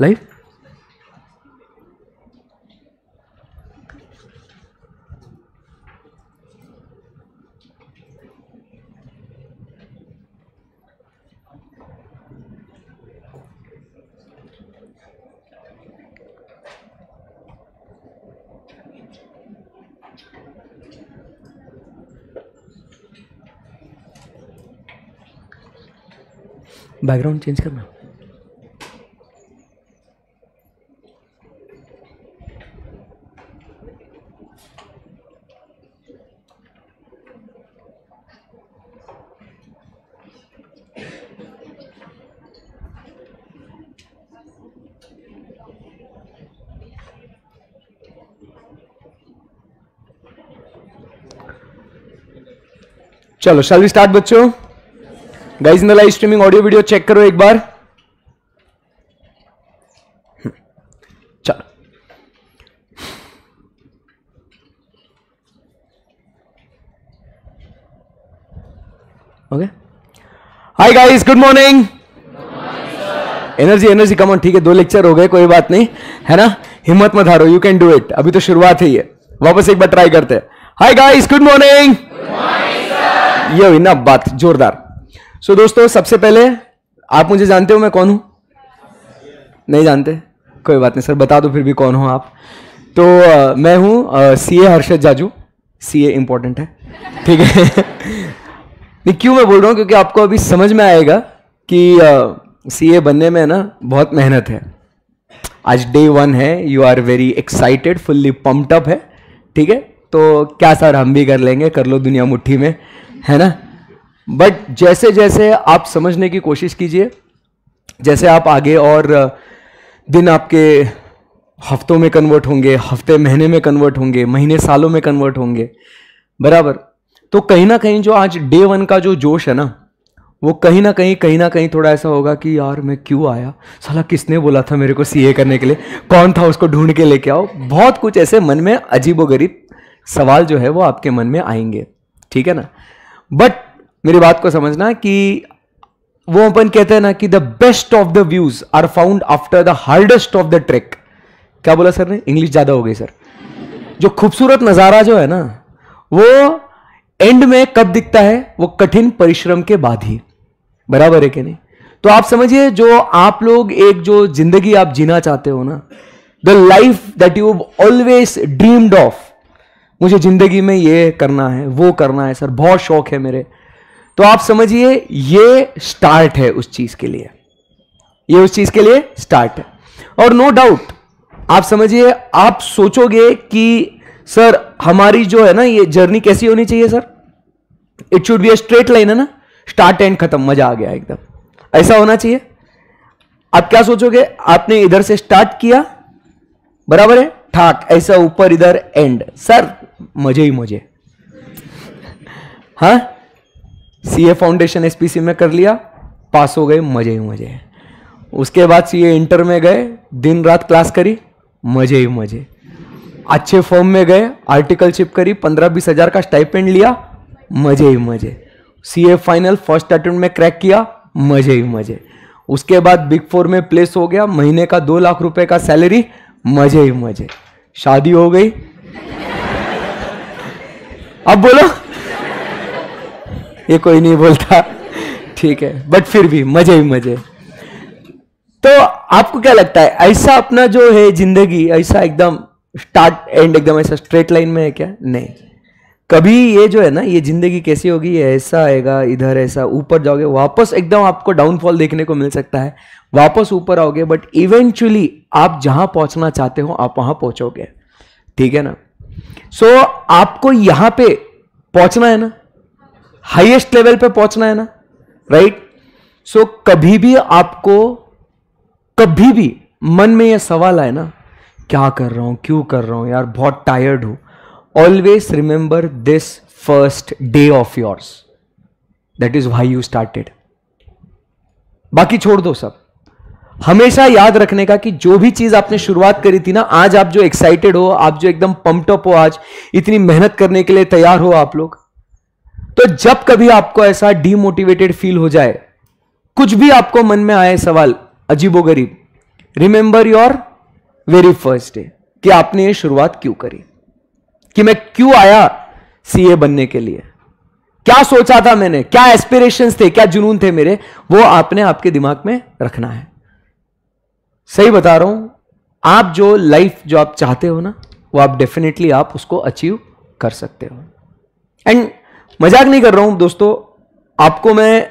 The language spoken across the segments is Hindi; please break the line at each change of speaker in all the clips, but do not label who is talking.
लाइव बैकग्राउंड चेंज करना। चलो शैल स्टार्ट बच्चों? Guys in the live streaming audio video check करो एक बार। चलो। Okay hi guys good morning energy energy come on ठीक है, दो लेक्चर हो गए, कोई बात नहीं। है ना? हिम्मत मत हारो यू कैन डू इट अभी तो शुरुआत ही है वापस एक बार ट्राई करते हैं। हाय गाइस गुड मॉर्निंग ये हुई ना बात जोरदार। सो so, दोस्तों सबसे पहले आप मुझे जानते हो मैं कौन हूँ? नहीं जानते? कोई बात नहीं सर बता दो फिर भी कौन हो आप। तो uh, मैं हूँ C A Harshad Jaju. C A important है। ठीक है। नहीं क्यों मैं बोल रहा हूँ? क्योंकि आपको अभी समझ में आएगा कि सी ए बनने में ना बहुत मेहनत है। आज डे वन है you are very excited fully pumped up है। ठीक है? तो क्या सर हम भी कर लेंगे कर लो दुनिया मुट्ठी में। है ना? बट जैसे जैसे आप समझने की कोशिश कीजिए, जैसे आप आगे और दिन आपके हफ्तों में कन्वर्ट होंगे, हफ़्ते, महीने में कन्वर्ट होंगे, महीने, सालों में कन्वर्ट होंगे, बराबर? तो कहीं ना कहीं जो आज डे वन का जो जोश है ना, वो कहीं ना कहीं कहीं ना कहीं थोड़ा ऐसा होगा कि यार मैं क्यों आया? साला किसने बोला था मेरे को सीए करने के लिए? कौन था उसको ढूंढ के लेके आओ? बहुत कुछ ऐसे मन में अजीबो गरीब सवाल जो है वो आपके मन में आएँगे। ठीक है ना? बट मेरी बात को समझना कि वो अपन कहते हैं ना कि the best of the views are found after the hardest of the trek क्या बोला सर ने? इंग्लिश ज़्यादा हो गई सर जो खूबसूरत नज़ारा जो है ना, वो एंड में कब दिखता है? वो कठिन परिश्रम के बाद ही। बराबर है कि नहीं? तो आप समझिए, जो आप लोग एक जो ज़िंदगी आप जीना चाहते हो ना the life that you always dreamed of मुझे ज़िंदगी में ये करना है, वो करना है, सर, बहुत शौक है मेरे। तो आप समझिए, ये स्टार्ट है उस चीज़ के लिए। ये उस चीज़ के लिए स्टार्ट है। और नो डाउट आप समझिए, आप सोचोगे कि, सर, हमारी जो है ना, ये जर्नी कैसी होनी चाहिए, sir? It should be a straight line है ना? स्टार्ट एंड खत्म, मज़ा आ गया एकदम। ऐसा होना चाहिए। आप क्या सोचोगे? आपने इधर से स्टार्ट किया, बराबर है? ठाक, ऐसा ऊपर इधर एंड सर मज़े ही मज़े। हाँ? सीए फाउंडेशन एसपीसी में कर लिया, पास हो गए, मज़े ही मज़े। उसके बाद सीए इंटर में गए, दिन रात क्लास करी, मज़े ही मज़े। अच्छे फॉर्म में गए आर्टिकलशिप करी पंद्रह बीस हज़ार का स्टाइपेंड लिया, मज़े ही मज़े। सीए फाइनल फ़र्स्ट अटेम्प्ट में क्रैक किया, मज़े ही मज़े। उसके बाद बिग फोर में प्लेस हो गया, महीने का दो लाख रुपए का सैलरी मज़े ही मज़े। शादी हो गई। अब बोलो। ये कोई नहीं बोलता। ठीक है बट फिर भी मज़े ही मज़े। तो आपको क्या लगता है, ऐसा अपना जो है ज़िंदगी, ऐसा एकदम स्टार्ट एंड एकदम ऐसा स्ट्रेट लाइन में है क्या? नहीं। कभी ये जो है ना, ये ज़िंदगी कैसी होगी, ये ऐसा आएगा, इधर ऐसा, ऊपर जाओगे, वापस एकदम आपको डाउनफॉल देखने को मिल सकता है। वापस ऊपर आओगे बट इवेंचुअली आप जहाँ पहुँचना चाहते हो, आप वहाँ पहुंचोगे। ठीक है ना? सो so, आपको यहाँ पे पहुँचना है ना? हाईएस्ट लेवल पे पहुँचना है ना? Right right? सो so, कभी भी आपको कभी भी मन में यह सवाल आए ना क्या कर रहा हूँ? क्यों कर रहा हूँ? यार बहुत टायर्ड हूँ. Always remember this first day of yours that is why you started बाकी छोड़ दो सब। हमेशा याद रखने का कि जो भी चीज़ आपने शुरुआत करी थी ना, आज आप जो एक्साइटेड हो, आप जो एकदम पंपटअप हो आज, इतनी मेहनत करने के लिए तैयार हो आप लोग तो जब कभी आपको ऐसा डीमोटिवेटेड फील हो जाए, कुछ भी आपको मन में आए सवाल अजीबो गरीब remember your very first day कि आपने ये शुरुआत क्यों करी? कि मैं क्यों आया सीए बनने के लिए? क्या सोचा था मैंने? क्या एस्पिरेशंस थे? क्या जुनून थे मेरे? वो आपने आपके दिमाग में रखना है। सही बता रहा हूँ, आप जो लाइफ जो आप चाहते हो ना, वो आप डेफिनेटली आप उसको अचीव कर सकते हो। एंड मज़ाक नहीं कर रहा हूँ, दोस्तों, आपको मैं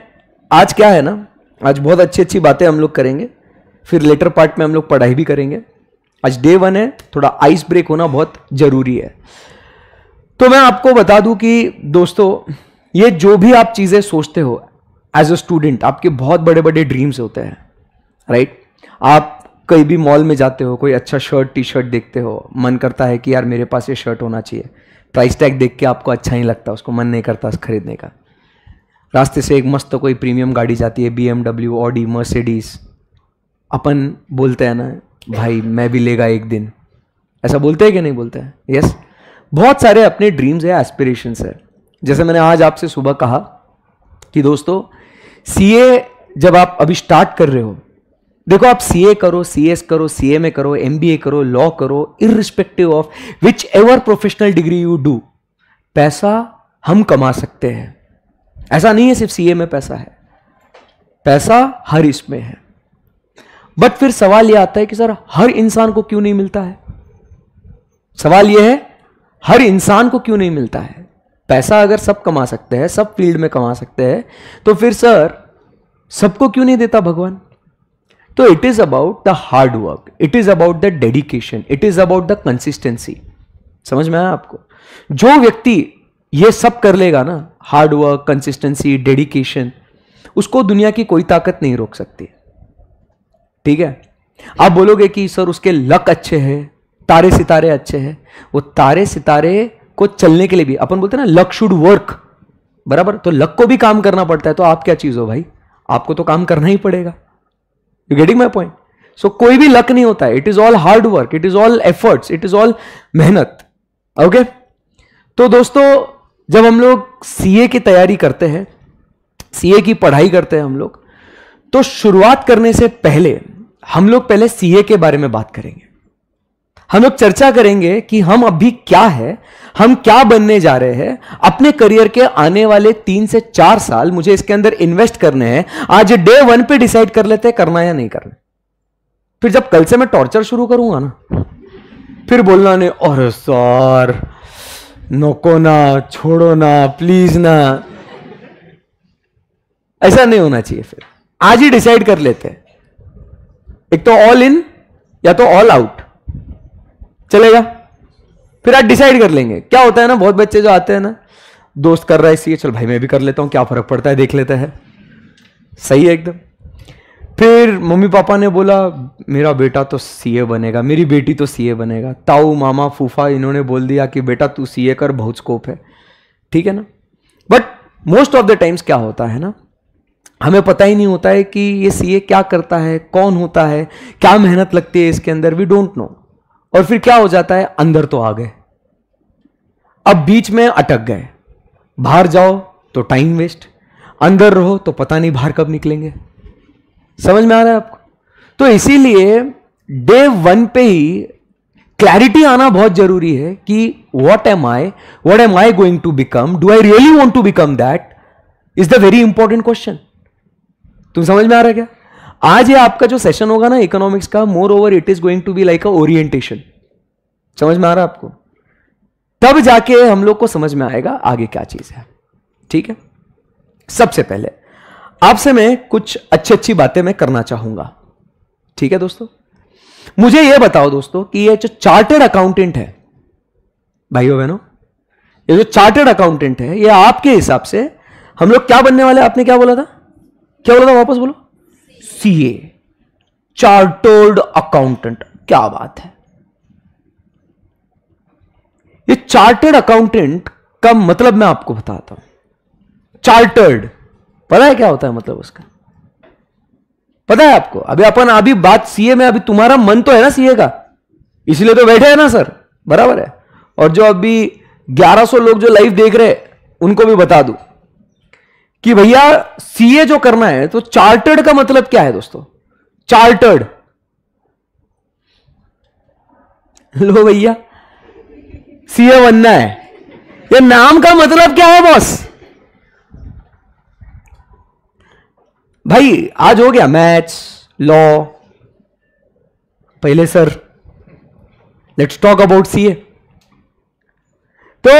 आज क्या है ना, आज बहुत अच्छी अच्छी बातें हम लोग करेंगे, फिर लेटर पार्ट में हम लोग पढ़ाई भी करेंगे। आज डे वन है, थोड़ा आइस ब्रेक होना बहुत ज़रूरी है। तो मैं आपको बता दूँ कि दोस्तों, ये जो भी आप चीज़ें सोचते हो एज अ स्टूडेंट आपके बहुत बड़े बड़े ड्रीम्स होते हैं राइट आप कहीं भी मॉल में जाते हो, कोई अच्छा शर्ट टी शर्ट देखते हो, मन करता है कि यार मेरे पास ये शर्ट होना चाहिए। प्राइस टैग देख के आपको अच्छा नहीं लगता, उसको मन नहीं करता खरीदने का। रास्ते से एक मस्त कोई प्रीमियम गाड़ी जाती है B M W Audi Mercedes अपन बोलते हैं ना, भाई, मैं भी लेगा एक दिन। ऐसा बोलते हैं कि नहीं बोलते हैं? Yes yes? बहुत सारे अपने ड्रीम्स है एस्पिरेशंस है। जैसे मैंने आज आपसे सुबह कहा कि दोस्तों सीए जब आप अभी स्टार्ट कर रहे हो देखो आप सीए करो सीएस करो सीए में करो एमबीए करो लॉ करो irrespective of whichever professional degree you do पैसा हम कमा सकते हैं। ऐसा नहीं है सिर्फ़ सीए में पैसा है, पैसा हर इसमें है। बट फिर सवाल यह आता है कि सर, हर इंसान को क्यों नहीं मिलता है? सवाल यह है, हर इंसान को क्यों नहीं मिलता है? पैसा अगर सब कमा सकते हैं, सब फ़ील्ड में कमा सकते हैं तो फिर सर, सबको क्यों नहीं देता भगवान? तो it is about the hard work it is about the dedication it is about the consistency समझ में आया आपको? जो व्यक्ति ये सब कर लेगा ना हार्ड वर्क कंसिस्टेंसी डेडिकेशन उसको दुनिया की कोई ताकत नहीं रोक सकती। ठीक है? आप बोलोगे कि, सर, उसके लक अच्छे हैं तारे सितारे अच्छे हैं। वो तारे सितारे को चलने के लिए भी, अपन बोलते हैं ना लक शुड वर्क बराबर? तो लक को भी काम करना पड़ता है तो आप क्या चीज़ हो भाई? आपको तो काम करना ही पड़ेगा। You getting my point so कोई भी लक नहीं होता है. It is all hard work it is all efforts it is all मेहनत. ओके तो दोस्तों, जब हम लोग सीए की तैयारी करते हैं सीए की पढ़ाई करते हैं हम लोग तो शुरुआत करने से पहले हम लोग पहले सीए के बारे में बात करेंगे. हम लोग चर्चा करेंगे कि हम अभी क्या है, हम क्या बनने जा रहे हैं। अपने करियर के आने वाले तीन से चार साल मुझे इसके अंदर इन्वेस्ट करने हैं। आज डे वन पे डिसाइड कर लेते हैं करना या नहीं करना। फिर जब कल से मैं टॉर्चर शुरू करूँगा ना, फिर बोलना नहीं और सर, नोको ना, छोड़ो ना प्लीज़ ना। ऐसा नहीं होना चाहिए फिर। आज ही डिसाइड कर लेते हैं। एक तो ऑल इन या तो ऑल आउट चलेगा। फिर आप डिसाइड कर लेंगे। क्या होता है ना, बहुत बच्चे जो आते हैं ना, दोस्त कर रहा है इसलिए, चल भाई मैं भी कर लेता हूँ, क्या फ़र्क पड़ता है, देख लेते हैं। सही है एकदम। फिर मम्मी पापा ने बोला, मेरा बेटा तो सीए बनेगा, मेरी बेटी तो सीए बनेगा। ताऊ, मामा, फूफा, इन्होंने बोल दिया कि, बेटा, तू सीए कर, बहुत स्कोप है। ठीक है ना? But most of the times क्या होता है ना, हमें पता ही नहीं होता है कि ये सीए क्या करता है, कौन होता है, क्या मेहनत लगती है इसके अंदर वी डोंट नो और फिर क्या हो जाता है? अंदर तो आ गए। अब बीच में अटक गए। बाहर जाओ तो टाइम वेस्ट अंदर रहो तो पता नहीं बाहर कब निकलेंगे। समझ में आ रहा है आपको? तो इसीलिए डे वन पे ही क्लैरिटी आना बहुत ज़रूरी है कि what am I what am I going to become do I really want to become that is the very important question तुम समझ में आ रहा है क्या? आज ये आपका जो सेशन होगा ना इकोनॉमिक्स का moreover it is going to be like a orientation समझ में आ रहा है आपको? तब जाके हम लोग को समझ में आएगा आगे क्या चीज़ है। ठीक है? सबसे पहले, आपसे मैं कुछ अच्छी अच्छी बातें मैं करना चाहूँगा। ठीक है दोस्तों? मुझे यह बताओ दोस्तों कि ये जो चार्टेड अकाउंटेंट है, भाइयों बहनों, ये जो चार्टेड अकाउंटेंट है, ये आपके हिसाब से हम लोग क्या बनने वाले आपने क्या बोला था? क्या बोला था? वापस बोलो। सीए, चार्टर्ड अकाउंटेंट, क्या बात है? ये चार्टर्ड अकाउंटेंट का मतलब मैं आपको बताता हूँ। चार्टर्ड, पता है क्या होता है मतलब उसका? पता है आपको? अभी अपन, अभी बात सीए में, अभी तुम्हारा मन तो है ना सीए का? इसलिए तो बैठे हैं ना, सर। बराबर है। और जो अभी 1100 लोग जो लाइव देख रहे हैं, उनको भी बता दूँ। कि भैया सीए जो करना है तो चार्टर्ड का मतलब क्या है दोस्तों? चार्टर्ड लो भैया सीए बनना है। ये नाम का मतलब क्या है बॉस भाई, आज हो गया मैथ्स, लॉ। पहले sir let's talk about CA तो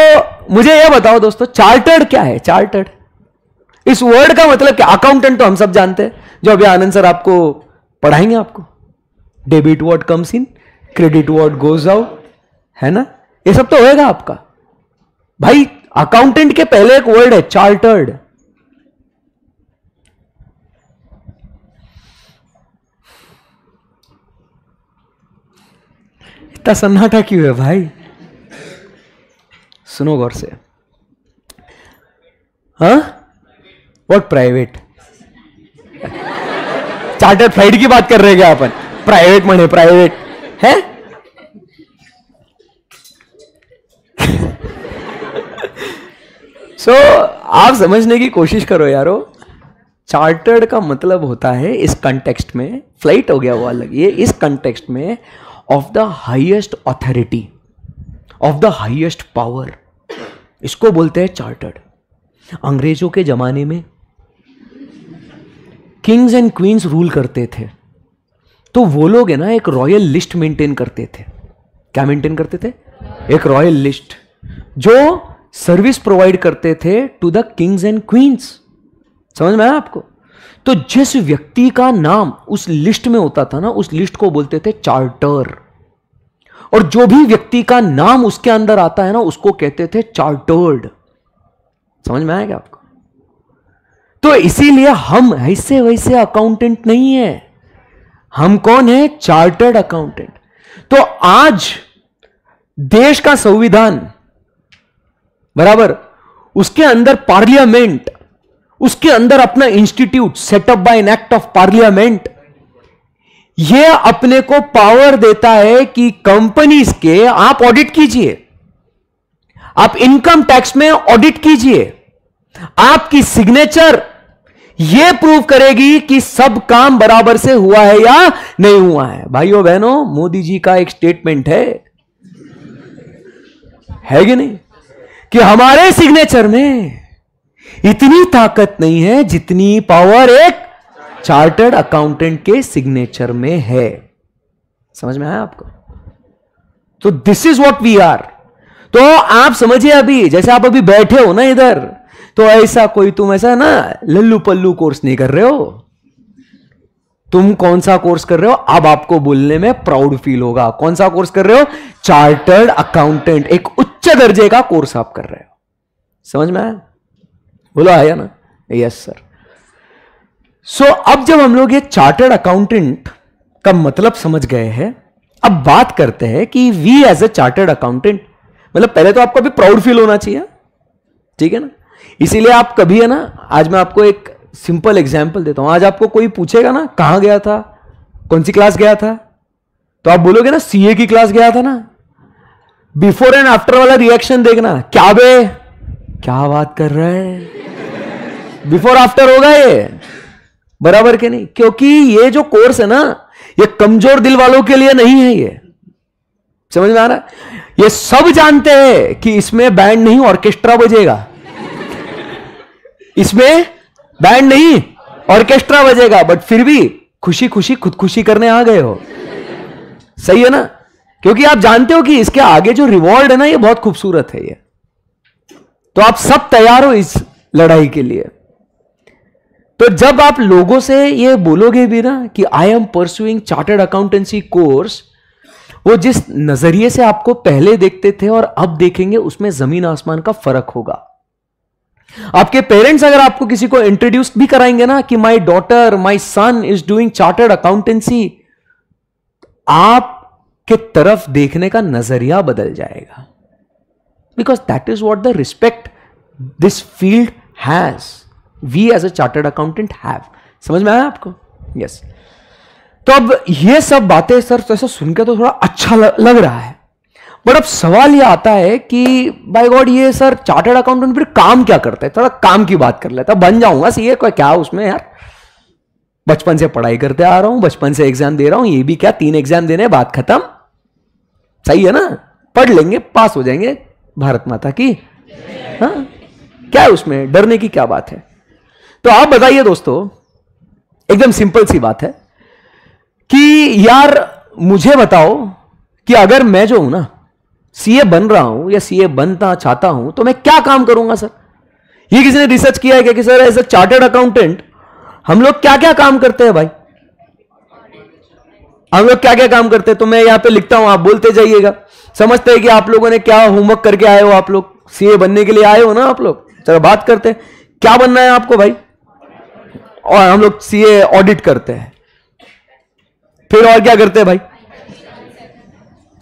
मुझे यह बताओ दोस्तों चार्टर्ड क्या है? चार्टर्ड इस वर्ड का मतलब क्या अकाउंटेंट तो हम सब जानते हैं। जो अभी आनंद सर आपको पढ़ाएँगे आपको। Debit word comes in credit word goes out है ना? ये सब तो होएगा आपका। भाई अकाउंटेंट के पहले एक वर्ड है चार्टर्ड इतना सन्नाटा क्यों है भाई? सुनो गौर से। हाँ? वॉट प्राइवेट चार्टर फ़्लाइट की बात कर रहे क्या अपन? प्राइवेट मने प्राइवेट है? सो so, आप समझने की कोशिश करो यारो। चार्टर्ड का मतलब होता है इस कंटेक्स्ट में फ़्लाइट हो गया वो अलग ये इस कंटेक्स्ट में of the highest authority of the highest power इसको बोलते हैं चार्टर्ड अंग्रेज़ों के जमाने में किंग्स एंड क्वींस रूल करते थे। तो वो लोग है ना, एक रॉयल लिस्ट मेंटेन करते थे। क्या मेंटेन करते थे? एक रॉयल लिस्ट जो सर्विस प्रोवाइड करते थे to the kings and queens समझ में आया आपको? तो जिस व्यक्ति का नाम उस लिस्ट में होता था ना, उस लिस्ट को बोलते थे चार्टर और जो भी व्यक्ति का नाम उसके अंदर आता है ना, उसको कहते थे चार्टर्ड समझ में आएगा आपको? तो इसीलिए हम ऐसे वैसे अकाउंटेंट नहीं है। हम कौन है? चार्टर्ड अकाउंटेंट तो आज देश का संविधान, बराबर, उसके अंदर पार्लियामेंट उसके अंदर अपना institute setup by an act of parliament यह अपने को पावर देता है कि कंपनीज़ के आप ऑडिट कीजिए। आप इनकम टैक्स में ऑडिट कीजिए। आपकी सिग्नेचर यह प्रूव करेगी कि सब काम बराबर से हुआ है या नहीं हुआ है। भाइयों, बहनों, मोदी जी का एक स्टेटमेंट है। है कि नहीं? कि हमारे सिग्नेचर में इतनी ताकत नहीं है जितनी पावर एक चार्टर्ड अकाउंटेंट के सिग्नेचर में है। समझ में आया आपको? तो this is what we are तो आप समझिए अभी, जैसे आप अभी बैठे हो ना इधर तो ऐसा कोई तुम ऐसा ना लल्लू पल्लू कोर्स नहीं कर रहे हो। तुम कौन सा कोर्स कर रहे हो? अब आपको बोलने में प्राउड फील होगा। कौन सा कोर्स कर रहे हो? चार्टर्ड अकाउंटेंट एक उच्च दर्जे का कोर्स आप कर रहे हो। समझ में आया? बोलो आया ना? यस सर सो अब जब हम लोग ये चार्टर्ड अकाउंटेंट का मतलब समझ गए हैं, अब बात करते हैं कि we as a chartered accountant मतलब पहले तो आपको अभी प्राउड फील होना चाहिए। ठीक है ना? इसीलिए आप कभी है ना, आज मैं आपको एक सिंपल एग्ज़ाम्पल देता हूँ। आज आपको कोई पूछेगा ना, कहाँ गया था, कौन सी क्लास गया था तो आप बोलोगे ना सीए की क्लास गया था ना। बिफोर एंड आफ्टर वाला रिएक्शन देखना, क्या बे? क्या बात कर रहा है? बिफोर आफ्टर होगा ये। बराबर के नहीं? क्योंकि ये जो कोर्स है ना, ये कमज़ोर दिल वालों के लिए नहीं है ये। समझ में आ रहा ये सब जानते हैं कि इसमें बैंड नहीं ऑर्केस्ट्रा बजेगा। इसमें बैंड नहीं ऑर्केस्ट्रा बजेगा बट फिर भी खुशी खुशी, खुदकुशी करने आ गए हो। सही है ना? क्योंकि आप जानते हो कि इसके आगे जो रिवॉर्ड है ना, ये बहुत खूबसूरत है ये। तो आप सब तैयार हो इस लड़ाई के लिए। तो जब आप लोगों से ये बोलोगे भी ना कि I am pursuing chartered accountancy course वो जिस नज़रिए से आपको पहले देखते थे और अब देखेंगे, उसमें ज़मीन आसमान का फ़र्क होगा। आपके पेरेंट्स अगर आपको किसी को इंट्रोड्यूस भी कराएँगे ना कि my daughter my son is doing chartered accountancy आपके तरफ़ देखने का नज़रिया बदल जाएगा। Because that is what the respect this field has we as a chartered accountant have समझ में आया आपको? Yes yes. तो अब ये सब बातें सर तो ऐसा सुन के तो थोड़ा अच्छा लग रहा है। बट अब सवाल ये आता है कि बाय गॉड ये सर चार्टर्ड अकाउंटेंट फिर काम क्या करते है? थोड़ा काम की बात कर लेता, बन जाऊँगा, सी कोई क्या उसमें यार? बचपन से पढ़ाई करते आ रहा हूँ, बचपन से एग्ज़ाम दे रहा हूँ, ये भी क्या तीन एग्ज़ाम देने बात खत्म? सही है ना? पढ़ लेंगे पास हो जाएँगे, भारत माता की। हाँ? क्या है उसमें? डरने की क्या बात है? तो आप बताइए दोस्तों, एकदम सिंपल सी बात है कि यार, मुझे बताओ कि अगर मैं जो हूँ ना सीए बन रहा हूँ या सीए बनता चाहता हूँ तो मैं क्या काम करूँगा, सर? ये किसी ने रिसर्च किया है क्या कि, sir as a chartered accountant हम लोग क्या क्या काम करते हैं भाई? हम लोग क्या क्या काम करते हैं? तो मैं यहाँ पे लिखता हूँ, आप बोलते जाइएगा। समझते हैं कि आप लोगों ने क्या होमवर्क करके आए हो, आप लोग सीए बनने के लिए आए हो ना, आप लोग? चलो बात करते हैं। क्या बनना है आपको भाई? और हम लोग सीए ऑडिट करते हैं। फिर और क्या करते हैं भाई?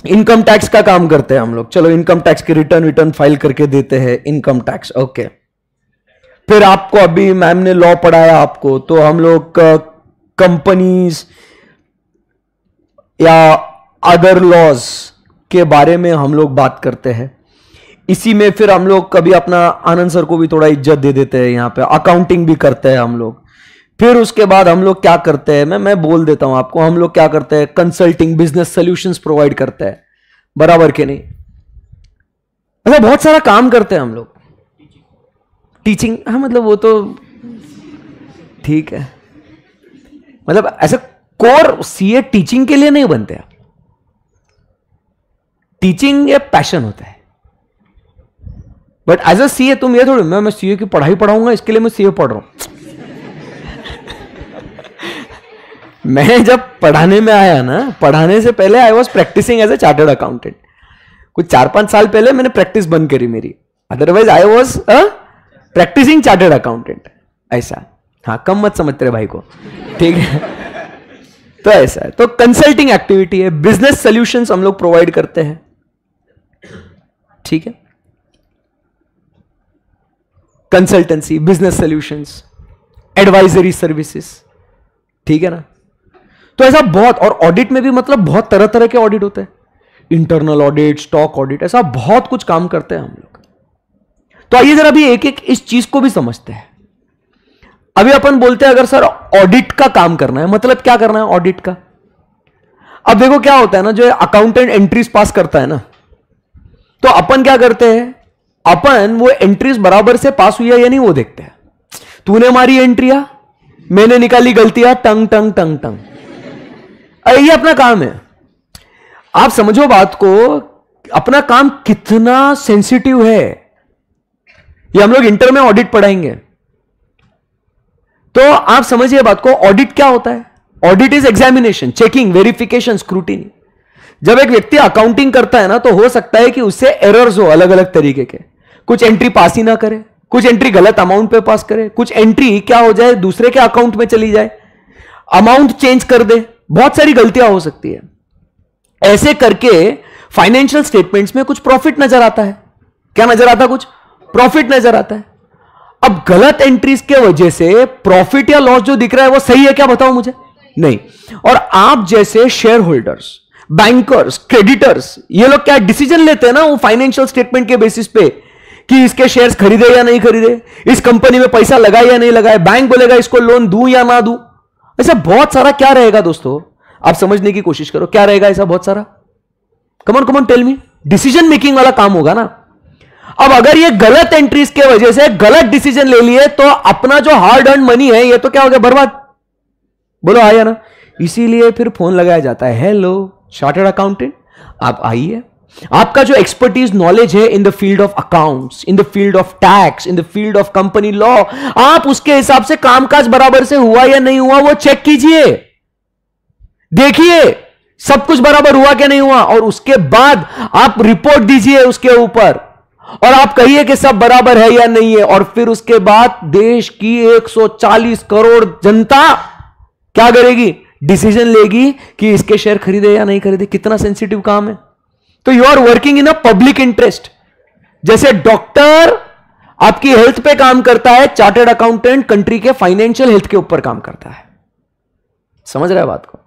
इनकम टैक्स का काम करते हैं हम लोग। चलो, इनकम टैक्स के रिटर्न रिटर्न फ़ाइल करके देते हैं इनकम टैक्स। ओके फिर आपको अभी मैम ने लॉ पढ़ाया आपको तो हम लोग कंपनीज़ या अदर लॉज के बारे में हम लोग बात करते हैं। इसी में फिर हम लोग कभी अपना आनंद सर को भी थोड़ा इज़्ज़त दे देते हैं यहाँ पे। अकाउंटिंग भी करते हैं हम लोग। फिर उसके बाद हम लोग क्या करते हैं, मैं मैं बोल देता हूँ आपको, हम लोग क्या करते हैं कंसल्टिंग बिज़नेस सोल्यूशंस प्रोवाइड करते हैं। बराबर के नहीं? अच्छा बहुत सारा काम करते हैं हम लोग। टीचिंग हाँ मतलब वो तो ठीक है। मतलब ऐसा कोर सीए टीचिंग के लिए नहीं बनते आप। टीचिंग ये पैशन होता है। बट एज अ सीए तुम ये थोड़ी, मैं मैं सीए की पढ़ाई पढ़ाऊँगा, इसके लिए मैं सीए पढ़ रहा हूँ। मैं जब पढ़ाने में आया ना, पढ़ाने से पहले I was practising as a chartered accountant कुछ चार पाँच साल पहले मैंने प्रैक्टिस बंद करी मेरी. Otherwise I was a practising chartered accountant ऐसा. हाँ कम मत समझते रहे भाई को. ठीक है? तो ऐसा है. तो कंसल्टिंग एक्टिविटी है. बिज़नेस सोल्यूशंस हम लोग प्रोवाइड करते हैं. ठीक है? Consultancy business solutions advisory services ठीक है ना? तो ऐसा बहुत, और ऑडिट में भी मतलब बहुत तरह तरह के ऑडिट होते हैं। इंटरनल ऑडिट स्टॉक ऑडिट ऐसा बहुत कुछ काम करते हैं हम लोग। तो आइए जरा अभी एक एक इस चीज़ को भी समझते हैं। अभी अपन बोलते हैं, अगर सर ऑडिट का काम करना है मतलब क्या करना है ऑडिट का? अब देखो क्या होता है ना, जो अकाउंटेंट एंट्रीज पास करता है ना तो अपन क्या करते हैं? अपन वो एंट्रीज बराबर से पास हुई है या नहीं वो देखते हैं। तूने मारी एंट्रिया मैंने निकाली गलतियाँ, टंग टंग टंग टंग। ये अपना काम है। आप समझो बात को, अपना काम कितना सेंसिटिव है। ये हम लोग इंटर में ऑडिट पढ़ाएँगे। तो आप समझिए बात को ऑडिट क्या होता है? Audit is examination checking verification scrutiny जब एक व्यक्ति अकाउंटिंग करता है ना तो हो सकता है कि उससे एरर्स हो अलग अलग तरीके के। कुछ एंट्री पास ही ना करे, कुछ एंट्री गलत अमाउंट पे पास करे, कुछ एंट्री क्या हो जाए, दूसरे के अकाउंट में चली जाए। अमाउंट चेंज कर दे। बहुत सारी गलतियाँ हो सकती है। ऐसे करके फाइनेंशियल स्टेटमेंट्स में कुछ प्रॉफिट नज़र आता है। क्या नज़र आता कुछ? प्रॉफिट नज़र आता है। अब गलत एंट्रीज के वजह से प्रॉफिट या लॉस जो दिख रहा है वो सही है क्या बताओ मुझे? नहीं। और आप जैसे शेयर होल्डर्स बैंकर्स क्रेडिटर्स ये लोग क्या डिसीज़न लेते हैं ना वो फाइनेंशियल स्टेटमेंट के बेसिस पे कि इसके शेयर्स खरीदे या नहीं खरीदे? इस कंपनी में पैसा लगाए या नहीं लगाए? बैंक बोलेगा, इसको लोन दू या ना दूँ? ऐसा बहुत सारा क्या रहेगा दोस्तों? आप समझने की कोशिश करो, क्या रहेगा ऐसा बहुत सारा? Come on come on tell me decision making वाला काम होगा ना? अब अगर ये गलत एंट्रीज के वजह से गलत डिसीज़न ले लिए तो अपना जो हार्ड अर्न मनी है, ये तो क्या हो गया? बर्बाद। बोलो, आया ना? इसीलिए फिर फ़ोन लगाया जाता है। हेलो चार्टर्ड अकाउंटेंट आप आइए। आपका जो एक्सपर्टीज नॉलेज है in the field of accounts in the field of tax in the field of company law आप उसके हिसाब से कामकाज बराबर से हुआ या नहीं हुआ, वो चेक कीजिए। देखिए, सब कुछ बराबर हुआ क्या नहीं हुआ, और उसके बाद आप रिपोर्ट दीजिए उसके ऊपर। और आप कहिए कि सब बराबर है या नहीं है, और फिर उसके बाद देश की 140 करोड़ जनता क्या करेगी? डिसीज़न लेगी कि इसके शेयर खरीदे या नहीं खरीदे, कितना सेंसिटिव काम है। तो you are working in a public interest जैसे डॉक्टर आपकी हेल्थ पे काम करता है चार्टर्ड अकाउंटेंट कंट्री के फाइनेंशियल हेल्थ के ऊपर काम करता है। समझ रहे बात को?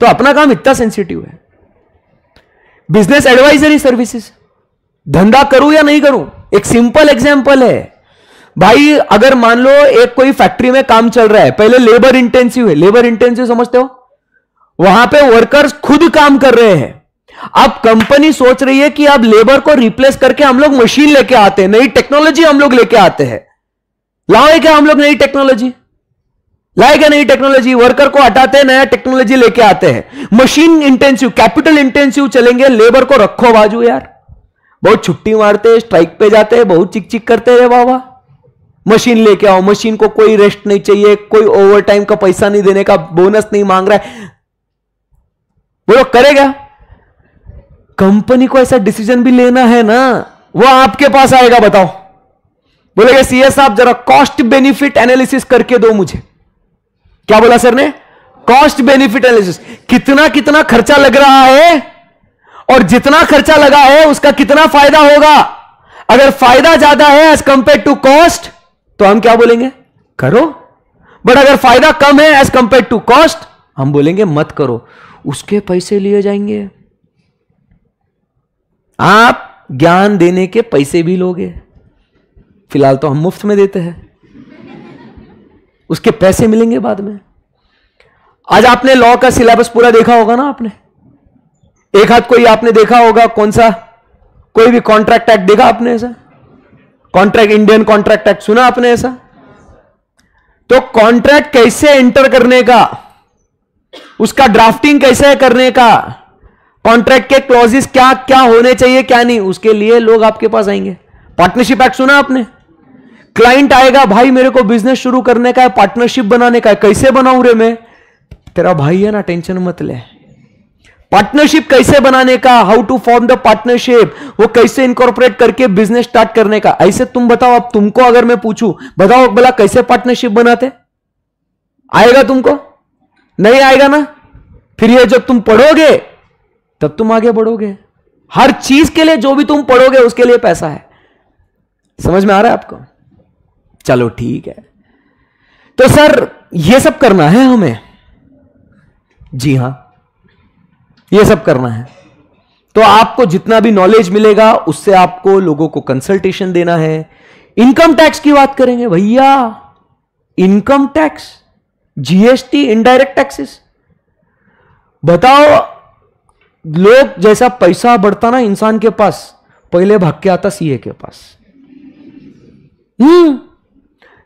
तो अपना काम इतना सेंसिटिव है। बिज़नेस एडवाइजरी सर्विसेज़ धंधा करूँ या नहीं करूँ? एक सिंपल एग्जांपल है। भाई, अगर मान लो एक कोई फैक्ट्री में काम चल रहा है, पहले लेबर इंटेंसिव है। लेबर इंटेंसिव समझते हो? वहाँ पे वर्कर्स खुद काम कर रहे हैं। अब कंपनी सोच रही है कि अब लेबर को रिप्लेस करके हम लोग मशीन लेके आते हैं, नई टेक्नोलॉजी हम लोग लेके आते हैं। लाए क्या हम लोग नई टेक्नोलॉजी लाए क्या नई टेक्नोलॉजी वर्कर को हटाते हैं, नया टेक्नोलॉजी लेके आते हैं। मशीन इंटेंसिव कैपिटल इंटेंसिव चलेंगे लेबर को रखो बाजू यार। बहुत छुट्टी मारते हैं स्ट्राइक पे जाते हैं, बहुत चिक चिक करते हैं बाबा। मशीन लेके आओ मशीन को कोई रेस्ट नहीं चाहिए, कोई ओवर टाइम का पैसा नहीं देने का बोनस नहीं मांग रहा है। वो लोग करेगा? कंपनी को ऐसा डिसीज़न भी लेना है ना, वो आपके पास आएगा, बताओ। बोलेगा, सीएस साहब, जरा कॉस्ट बेनिफिट एनालिसिस करके दो मुझे। क्या बोला सर ने? कॉस्ट बेनिफिट एनालिसिस कितना कितना खर्चा लग रहा है, और जितना खर्चा लगा है, उसका कितना फ़ायदा होगा? अगर फ़ायदा ज़्यादा है एज कंपेयर टू कॉस्ट तो हम क्या बोलेंगे? करो। बट अगर फ़ायदा कम है एज कंपेयर टू कॉस्ट हम बोलेंगे, मत करो। उसके पैसे लिए जाएँगे। आप ज्ञान देने के पैसे भी लोगे। फ़िलहाल तो हम मुफ़्त में देते हैं। उसके पैसे मिलेंगे बाद में। आज आपने लॉ का सिलेबस पूरा देखा होगा ना आपने? एक हाथ कोई आपने देखा होगा कौन सा? कोई भी कॉन्ट्रैक्ट एक्ट देखा आपने ऐसा? कॉन्ट्रैक्ट इंडियन कॉन्ट्रैक्ट एक्ट सुना आपने ऐसा? तो कॉन्ट्रैक्ट कैसे एंटर करने का? उसका ड्राफ्टिंग कैसे करने का? कॉन्ट्रैक्ट के क्लॉजेस क्या क्या होने चाहिए, क्या नहीं, उसके लिए लोग आपके पास आएँगे। पार्टनरशिप एक्ट सुना आपने? क्लाइंट आएगा, भाई, मेरे को बिज़नेस शुरू करने का है, पार्टनरशिप बनाने का है, कैसे बनाऊँ रे मैं? तेरा भाई है ना, टेंशन मत ले। पार्टनरशिप कैसे बनाने का? How to form the partnership वो कैसे इनकॉर्पोरेट करके बिज़नेस स्टार्ट करने का? ऐसे तुम बताओ, अब तुमको अगर मैं पूछूँ, बताओ, बोला, कैसे पार्टनरशिप बनाते? आएगा तुमको? नहीं आएगा ना? फिर ये जब तुम पढ़ोगे तब तुम आगे बढ़ोगे। हर चीज़ के लिए जो भी तुम पढ़ोगे, उसके लिए पैसा है। समझ में आ रहा है आपको? चलो ठीक है। तो सर, ये सब करना है हमें? जी हाँ। ये सब करना है। तो आपको जितना भी नॉलेज मिलेगा, उससे आपको लोगों को कंसल्टेशन देना है। इनकम टैक्स की बात करेंगे भैया। Income tax GST indirect taxes बताओ लोग जैसा पैसा बढ़ता ना इंसान के पास, पहले भाग के आता सीए के पास। हम्म।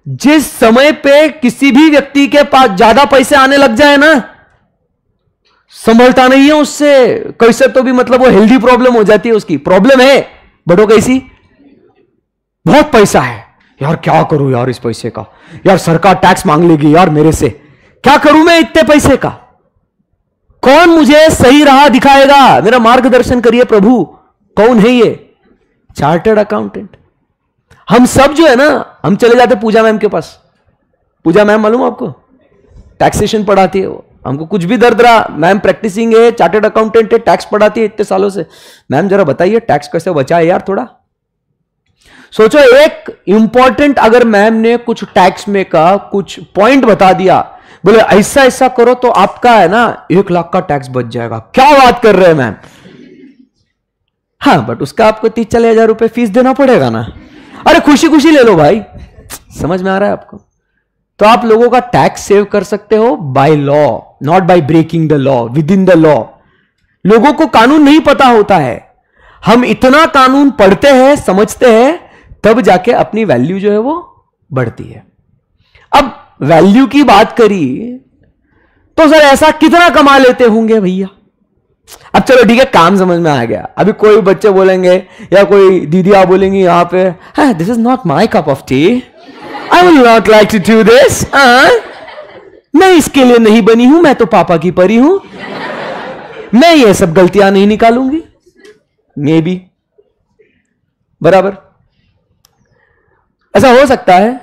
जिस समय पे किसी भी व्यक्ति के पास ज़्यादा पैसे आने लग जाए ना, संभलता नहीं है उससे। कैसे तो भी मतलब वो हेल्दी प्रॉब्लम हो जाती है उसकी। प्रॉब्लम है बटो कैसी? बहुत पैसा है। यार, क्या करूँ यार इस पैसे का? यार, सरकार टैक्स मांग लेगी यार मेरे से। क्या करूँ मैं इतने पैसे का? कौन मुझे सही राह दिखाएगा? मेरा मार्गदर्शन करिए प्रभु। कौन है ये? चार्टर्ड अकाउंटेंट हम सब जो है ना, हम चले जाते पूजा मैम के पास। पूजा मैम मालूम आपको? टैक्सेशन पढ़ाती है वो। हमको कुछ भी दर्द रहा, मैम प्रैक्टिसिंग है चार्टर्ड अकाउंटेंट है टैक्स पढ़ाती है इतने सालों से। मैम, जरा बताइए टैक्स कैसे बचा है यार थोड़ा? सोचो, एक इंपॉर्टेंट अगर मैम ने कुछ टैक्स में का कुछ पॉइंट बता दिया बोले, ऐसा ऐसा करो तो आपका है ना, एक लाख का टैक्स बच जाएगा। क्या बात कर रहे हैं मैम हाँ बट उसका आपको तीस, चालीस हज़ार रुपए फ़ीस देना पड़ेगा ना। अरे खुशी खुशी ले लो भाई। समझ में आ रहा है आपको? तो आप लोगों का टैक्स सेव कर सकते हो by law not by breaking the law within the law लोगों को कानून नहीं पता होता है। हम इतना कानून पढ़ते हैं, समझते हैं, तब जाके अपनी वैल्यू जो है वो बढ़ती है। अब वैल्यू की बात करी तो सर ऐसा कितना कमा लेते होंगे भैया? अब चलो ठीक है, काम समझ में आ गया। अभी कोई बच्चे बोलेंगे, या कोई दीदी आप बोलेंगी यहाँ पे this is not my cup of tea I will not like to do this मैं इसके लिए नहीं बनी हूँ, मैं तो पापा की परी हूँ। मैं ये सब गलतियाँ नहीं निकालूँगी। मे बी बराबर। ऐसा हो सकता है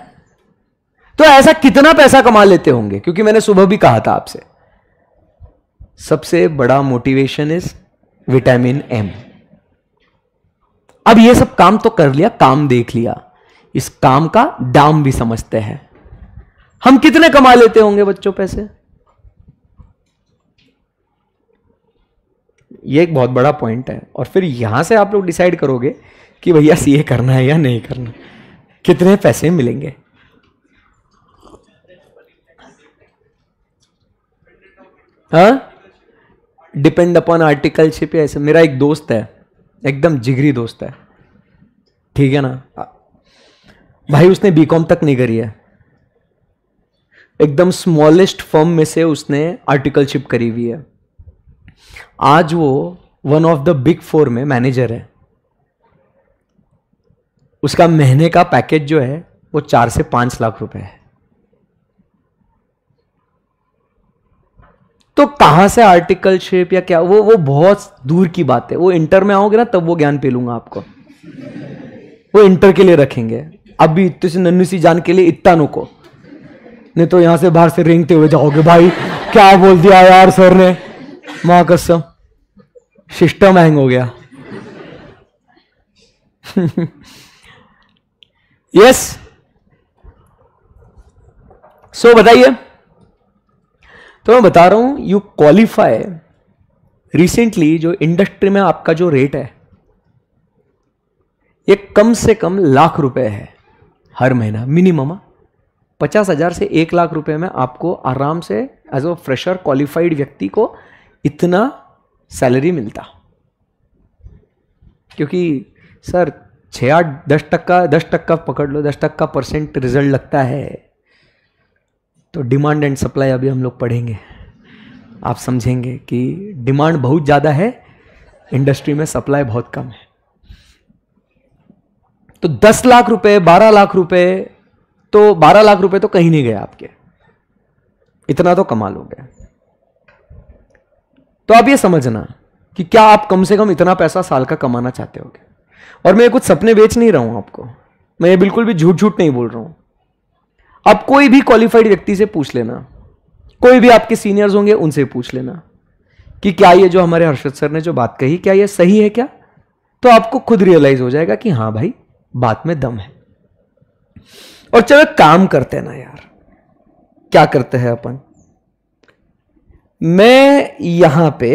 तो ऐसा कितना पैसा कमा लेते होंगे? क्योंकि मैंने सुबह भी कहा था आपसे। सबसे बड़ा मोटिवेशन इज़ विटामिन एम अब ये सब काम तो कर लिया, काम देख लिया। इस काम का दाम भी समझते हैं। हम कितने कमा लेते होंगे बच्चों पैसे? ये एक बहुत बड़ा पॉइंट है। और फिर यहाँ से आप लोग डिसाइड करोगे कि भैया सीए करना है या नहीं करना। कितने पैसे मिलेंगे? हाँ? डिपेंड अपॉन आर्टिकलशिप या ऐसे, मेरा एक दोस्त है, एकदम जिगरी दोस्त है। ठीक है ना? भाई, उसने बीकॉम तक नहीं करी है। एकदम स्मॉलेस्ट फर्म में से उसने आर्टिकलशिप करी हुई है। आज वो one of the big four में मैनेजर है। उसका महीने का पैकेज जो है, वो चार से पाँच लाख रुपए है। तो कहाँ से आर्टिकलशिप या क्या? वो वो बहुत दूर की बात है। वो इंटर में आओगे ना, तब वो ज्ञान पे लूँगा आपको। वो इंटर के लिए रखेंगे। अभी इतने से नन्नी सी जान के लिए इतना नुको। नहीं तो यहाँ से बाहर से रेंगते हुए जाओगे। भाई, क्या बोल दिया यार सर ने? माँ कसम। सिस्टम हैंग हो गया। यस सो बताइए। तो मैं बता रहा हूँ यू क्वालिफाई रिसेंटली जो इंडस्ट्री में आपका जो रेट है, ये कम से कम लाख रुपए है हर महीना मिनिमम पचास हज़ार से एक लाख रुपए में आपको आराम से एज अ फ्रेशर क्वालिफाइड व्यक्ति को इतना सैलरी मिलता। क्योंकि सर छः आठ, दस टक्का दस टक्का पकड़ लो, दस टक्का परसेंट रिज़ल्ट लगता है। तो डिमांड एंड सप्लाई अभी हम लोग पढ़ेंगे। आप समझेंगे कि डिमांड बहुत ज़्यादा है इंडस्ट्री में सप्लाई बहुत कम है। तो दस लाख रुपए, बारह लाख रुपए तो बारह लाख रुपए तो कहीं नहीं गए आपके। इतना तो कमा लोगे तो आप ये समझना कि क्या आप कम से कम इतना पैसा साल का कमाना चाहते होगे? और मैं कुछ सपने बेच नहीं रहा हूँ आपको। मैं ये बिल्कुल भी झूठ झूठ नहीं बोल रहा हूँ। अब कोई भी क्वालिफाइड व्यक्ति से पूछ लेना। कोई भी आपके सीनियर्स होंगे, उनसे पूछ लेना कि क्या ये जो हमारे हर्षद सर ने जो बात कही, क्या ये सही है क्या? तो आपको खुद रियलाइज़ हो जाएगा कि हाँ भाई, बात में दम है। और चलो काम करते हैं ना यार। क्या करते हैं अपन? मैं यहाँ पे,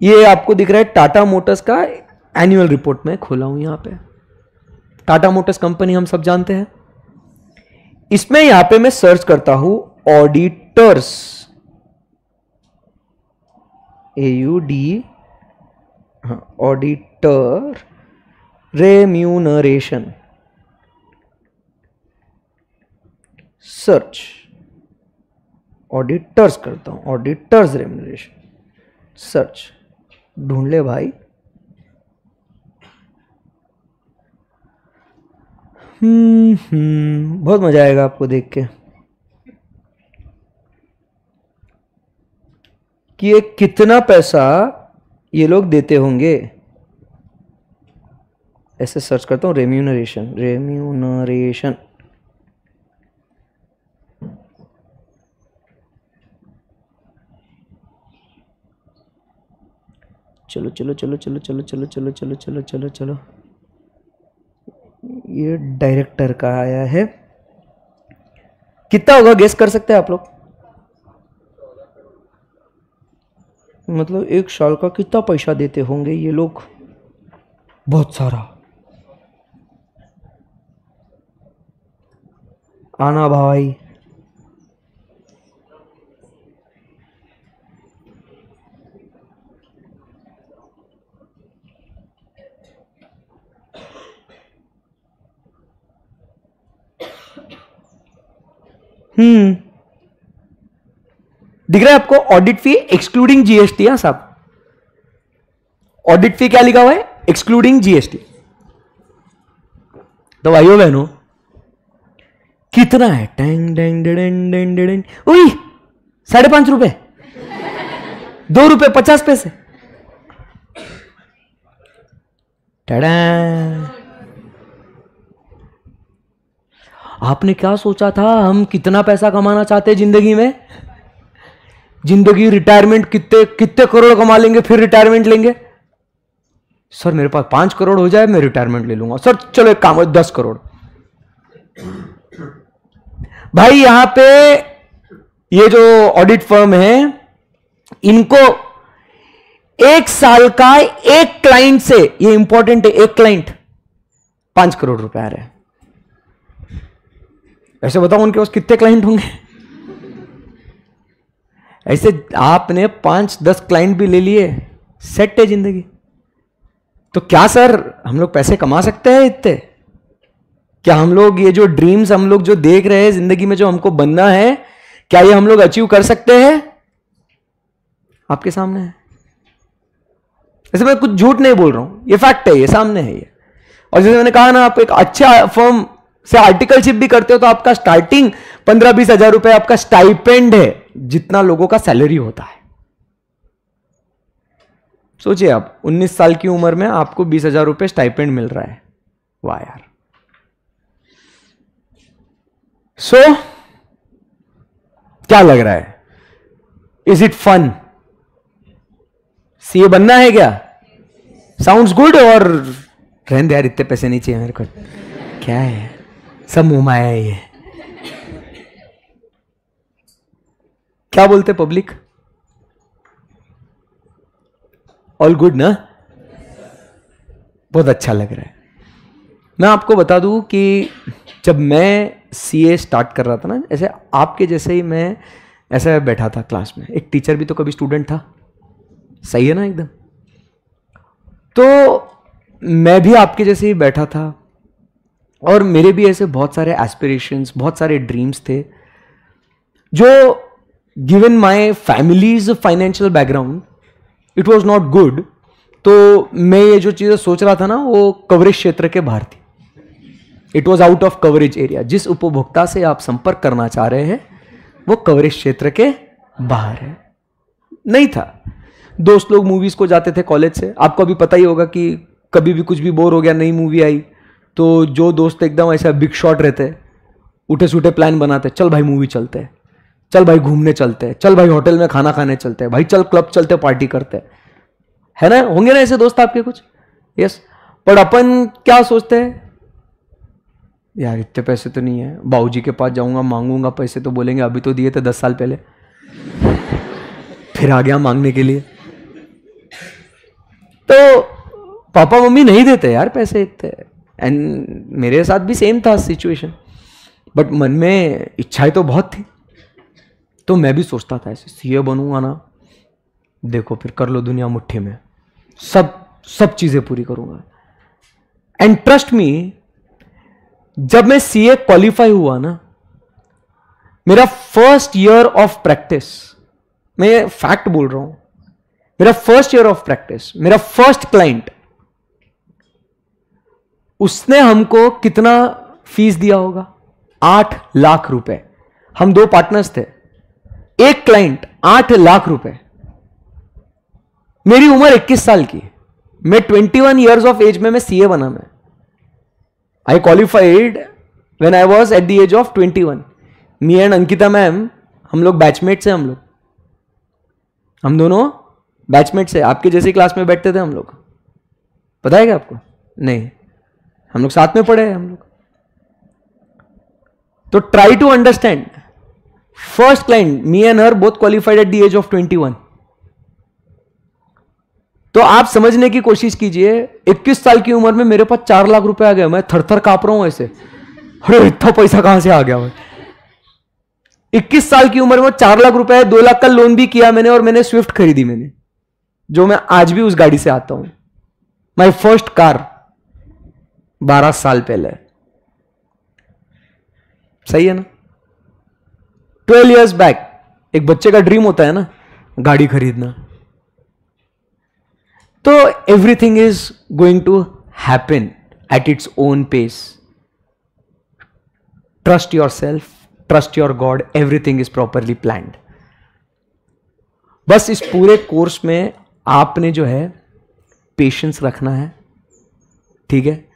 ये आपको दिख रहा है टाटा मोटर्स का एनुअल रिपोर्ट में खोला हूँ यहाँ पे। टाटा मोटर्स कंपनी हम सब जानते हैं। इसमें यहाँ पे मैं सर्च करता हूँ auditors A U D auditor remuneration search auditors करता हूँ ऑडिटर्स रेम्यूनरेशन सर्च ढूंढ ले भाई। हम्म हम्म बहुत मज़ा आएगा आपको देख के कि ये कितना पैसा ये लोग देते होंगे ऐसे सर्च करता हूँ रेम्यूनरेशन रेम्यूनरेशन चलो चलो चलो चलो चलो चलो चलो चलो चलो चलो चलो ये डायरेक्टर का आया है। कितना होगा गेस कर सकते हैं आप लोग? मतलब एक साल का कितना पैसा देते होंगे ये लोग? बहुत सारा। आना भाई। हम्म। दिख रहा है आपको? ऑडिट फ़ी एक्सक्लूडिंग जीएसटी हाँ साहब। ऑडिट फ़ी क्या लिखा हुआ है? एक्सक्लूडिंग जीएसटी तो भाइयों, बहनों, कितना है? टेंग डेंग डेंग डेंग डेंग उई, साढ़े पाँच रुपए। दो रुपए, पचास पैसे। टड़ा। आपने क्या सोचा था? हम कितना पैसा कमाना चाहते हैं ज़िंदगी में? ज़िंदगी रिटायरमेंट कितने कितने करोड़ कमा लेंगे, फिर रिटायरमेंट लेंगे? सर, मेरे पास पाँच करोड़ हो जाए, मैं रिटायरमेंट ले लूँगा। सर, चलो एक काम हो दस करोड़। भाई, यहाँ पे ये जो ऑडिट फर्म है, इनको एक साल का एक क्लाइंट से, ये इंपॉर्टेंट है, एक क्लाइंट पाँच करोड़ रुपए आ रहे हैं। ऐसे बताओ उनके पास कितने क्लाइंट होंगे? ऐसे आपने पाँच, दस क्लाइंट भी ले लिए सेट है ज़िंदगी। तो क्या सर, हम लोग पैसे कमा सकते हैं इतने? क्या हम लोग ये जो ड्रीम्स हम लोग जो देख रहे हैं ज़िंदगी में जो हमको बनना है, क्या ये हम लोग अचीव कर सकते हैं? आपके सामने है। ऐसे मैं कुछ झूठ नहीं बोल रहा हूँ, ये फैक्ट है, ये सामने है ये। और जैसे मैंने कहा ना आप एक अच्छा फर्म से आर्टिकलशिप भी करते हो तो आपका स्टार्टिंग पंद्रह बीस हज़ार रुपए आपका स्टाइपेंड है जितना लोगों का सैलरी होता है। सोचिए आप 19 साल की उम्र में आपको बीस हज़ार रुपए स्टाइपेंड मिल रहा है। वाह यार। सो so, क्या लग रहा है? इज़ इट फन सीए बनना है क्या? साउंड्स गुड और रहने यार इतने पैसे नहीं चाहिए मेरे को। क्या है? सब मुँह है ये क्या बोलते पब्लिक ऑल गुड ना? बहुत अच्छा लग रहा है। मैं आपको बता दूँ कि जब मैं सीए स्टार्ट कर रहा था ना, ऐसे आपके जैसे ही मैं ऐसे बैठा था क्लास में। एक टीचर भी तो कभी स्टूडेंट था। सही है ना एकदम? तो मैं भी आपके जैसे ही बैठा था। और मेरे भी ऐसे बहुत सारे एस्पिरेशंस बहुत सारे ड्रीम्स थे, जो given my family's financial background it was not good तो मैं ये जो चीज़ें सोच रहा था ना, वो कवरेज क्षेत्र के बाहर थी। It was out of coverage area जिस उपभोक्ता से आप संपर्क करना चाह रहे हैं, वो कवरेज क्षेत्र के बाहर है। नहीं था। दोस्त लोग मूवीज़ को जाते थे कॉलेज से। आपको अभी पता ही होगा कि कभी भी कुछ भी बोर हो गया, नई मूवी आई। तो जो दोस्त एकदम ऐसा बिग शॉट रहते उठे सूठे प्लान बनाते, चल भाई मूवी चलते, चल भाई घूमने चलते हैं चल भाई होटल में खाना खाने चलते हैं भाई चल क्लब चलते पार्टी करते। हैं है ना? होंगे ना ऐसे दोस्त आपके कुछ? यस पर अपन क्या सोचते हैं? यार, इतने पैसे तो नहीं है बाबूजी के पास जाऊँगा, मांगूँगा पैसे तो बोलेंगे, अभी तो दिए थे दस साल पहले। फिर आ गया मांगने के लिए। तो पापा मम्मी नहीं देते यार पैसे इतने। एंड मेरे साथ भी सेम था सिचुएशन बट मन में इच्छाएँ तो बहुत थी. तो मैं भी सोचता था, ऐसे सीए बनूँगा ना, देखो फिर कर लो दुनिया मुट्ठी में. सब सब चीज़ें पूरी करूँगा. एंड ट्रस्ट मी जब मैं सीए क्वालिफाई हुआ ना, मेरा फ़र्स्ट ईयर ऑफ़ प्रैक्टिस मैं फैक्ट बोल रहा हूँ. मेरा फ़र्स्ट ईयर ऑफ़ प्रैक्टिस मेरा फ़र्स्ट क्लाइंट उसने हमको कितना फ़ीस दिया होगा? आठ लाख रुपए। हम दो पार्टनर्स थे। एक क्लाइंट आठ लाख रुपए। मेरी उम्र 21 साल की मैं 21 वन ईयर्स ऑफ़ एज में मैं सीए बना मैं। I qualified when I was at the age of 21 me and Ankita ma'am, हम लोग बैचमेट्स हैं हम लोग। हम दोनों बैचमेट से आपके जैसी क्लास में बैठते थे हम लोग। पता है क्या आपको? नहीं। हम लोग साथ में पढ़े हैं हम लोग। तो try to understand first client me and her both qualified at the age of 21 तो आप समझने की कोशिश कीजिए 21 साल की उम्र में मेरे पास चार लाख रुपए आ गए, मैं थर थर काँप रहा हूँ ऐसे। अरे, इतना पैसा कहाँ से आ गया भाई? 21 साल की उम्र में चार लाख रुपए, दो लाख का लोन भी किया मैंने और मैंने स्विफ्ट खरीदी मैंने, जो मैं आज भी उस गाड़ी से आता हूँ। माई फ़र्स्ट कार बारह साल पहले। सही है ना? ट्वेल्व इयर्स बैक एक बच्चे का ड्रीम होता है ना, गाड़ी खरीदना। तो everything is going to happen at its own pace trust yourself trust your god everything is properly planned बस इस पूरे कोर्स में आपने जो है पेशेंस रखना है, ठीक है?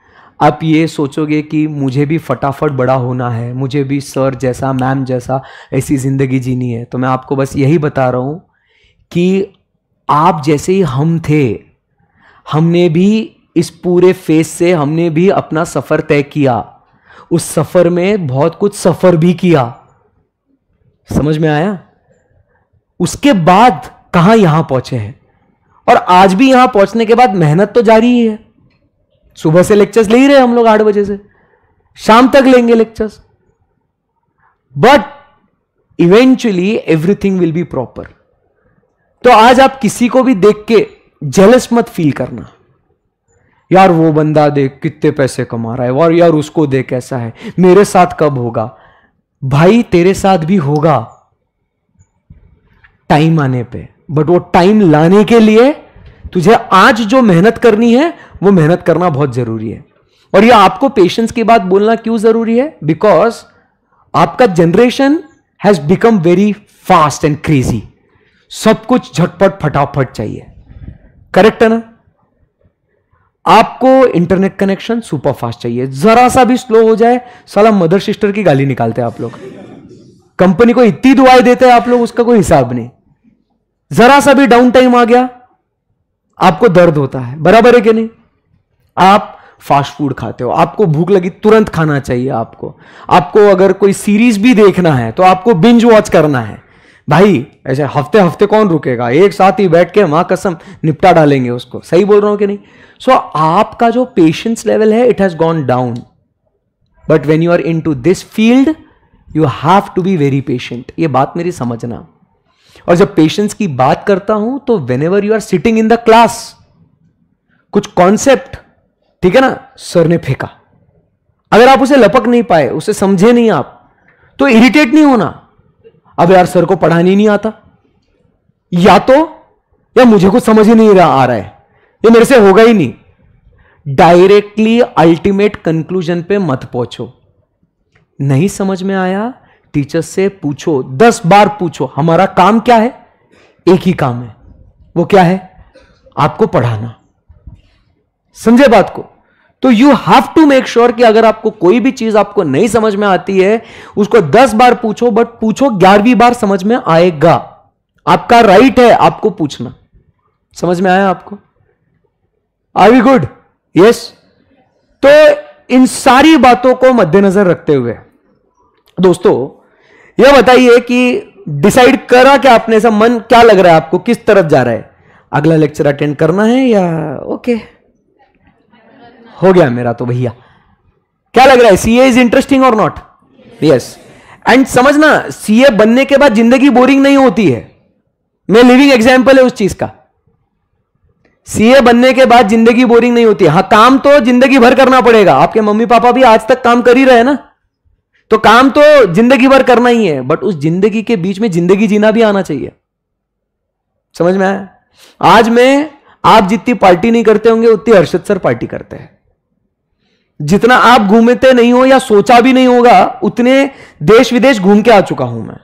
आप ये सोचोगे कि मुझे भी फटाफट बड़ा होना है, मुझे भी सर जैसा, मैम जैसा ऐसी ज़िंदगी जीनी है। तो मैं आपको बस यही बता रहा हूँ कि आप जैसे ही हम थे, हमने भी इस पूरे फेस से हमने भी अपना सफ़र तय किया। उस सफ़र में बहुत कुछ सफ़र भी किया। समझ में आया? उसके बाद कहाँ यहाँ पहुँचे हैं? और आज भी यहाँ पहुँचने के बाद मेहनत तो जारी ही है। सुबह से लेक्चर्स ले ही रहे हम लोग आठ बजे से। शाम तक लेंगे lectures but eventually everything will be proper तो आज आप किसी को भी देख के जेलस मत फील करना। यार वो बंदा देख कितने पैसे कमा रहा है, और यार उसको देख कैसा है। मेरे साथ कब होगा? भाई, तेरे साथ भी होगा। टाइम आने पे। बट वो टाइम लाने के लिए तुझे आज जो मेहनत करनी है, वो मेहनत करना बहुत ज़रूरी है। और ये आपको पेशेंस की बात बोलना क्यों ज़रूरी है? बिकॉज़ आपका generation has become very fast and crazy सब कुछ झटपट, फटाफट चाहिए। करेक्ट है ना? आपको इंटरनेट कनेक्शन सुपर फास्ट चाहिए। जरा सा भी स्लो हो जाए, साला मदर सिस्टर की गाली निकालते हैं आप लोग। कंपनी को इतनी दुआएँ देते हैं आप लोग, उसका कोई हिसाब नहीं। जरा सा भी डाउन टाइम आ गया आपको दर्द होता है। बराबर है कि नहीं? आप फास्ट फ़ूड खाते हो। आपको भूख लगी तुरंत खाना चाहिए आपको। आपको अगर कोई सीरीज़ भी देखना है तो आपको बिंज वॉच करना है। भाई ऐसे हफ़्ते हफ़्ते कौन रुकेगा? एक साथ ही बैठ के माँ कसम निपटा डालेंगे उसको। सही बोल रहा हूँ कि नहीं? सो so, आपका जो पेशेंस लेवल है it has gone down but when you are into this field you have to be very patient ये बात मेरी समझना। और जब पेशेंस की बात करता हूँ तो whenever you are sitting in the class कुछ कॉन्सेप्ट ठीक है ना सर ने फेंका। अगर आप उसे लपक नहीं पाए, उसे समझे नहीं आप तो इरिटेट नहीं होना। अब यार सर को पढ़ाने नहीं आता। या तो या मुझे कुछ समझ ही नहीं रहा, आ रहा है। ये मेरे से होगा ही नहीं। डायरेक्टली अल्टीमेट कंक्लूजन पे मत पहुंचो। नहीं समझ में आया? टीचर से पूछो, दस बार पूछो, हमारा काम क्या है? एक ही काम है। वो क्या है? आपको पढ़ाना। समझे बात को? तो you have to make sure कि अगर आपको कोई भी चीज़ आपको नहीं समझ में आती है, उसको दस बार पूछो बट पूछो ग्यारहवीं बार समझ में आएगा। आपका राइट है आपको पूछना। समझ में आया आपको? आर वी गुड यस तो इन सारी बातों को मद्देनजर रखते हुए, दोस्तों यह बताइए कि डिसाइड करा क्या आपने ऐसा, मन क्या लग रहा है आपको? किस तरफ़ जा रहा है? अगला लेक्चर अटेंड करना है या, ओके। हो गया मेरा तो भैया। क्या लग रहा है? सीए इज़ इंटरेस्टिंग और नॉट यस एंड समझना सीए बनने के बाद ज़िंदगी बोरिंग नहीं होती है। मैं लिविंग एग्ज़ाम्पल है उस चीज़ का। सीए बनने के बाद ज़िंदगी बोरिंग नहीं होती हाँ। काम तो ज़िंदगी भर करना पड़ेगा। आपके मम्मी पापा भी आज तक काम कर ही रहे ना? तो काम तो ज़िंदगी भर करना ही है बट उस ज़िंदगी के बीच में ज़िंदगी जीना भी आना चाहिए। समझ में आया? आज में, आप जितनी पार्टी नहीं करते होंगे, उतनी हर्षद सर पार्टी करते हैं। जितना आप घूमते नहीं हो या सोचा भी नहीं होगा, उतने देश विदेश घूम के आ चुका हूँ मैं।